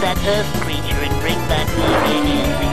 that Earth creature and bring back the alien.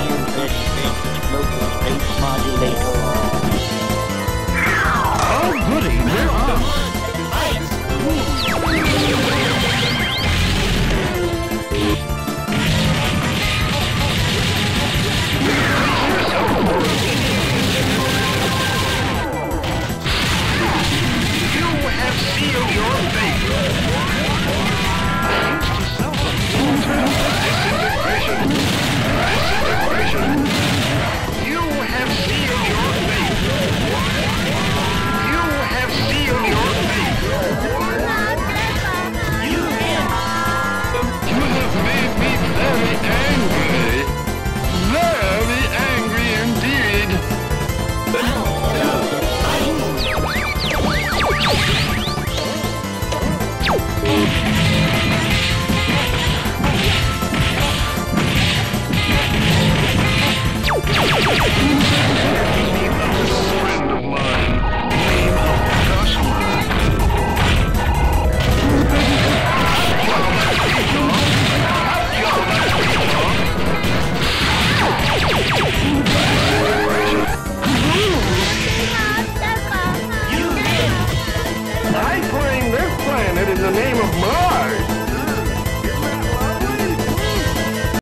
I claim this planet in the name of Mars.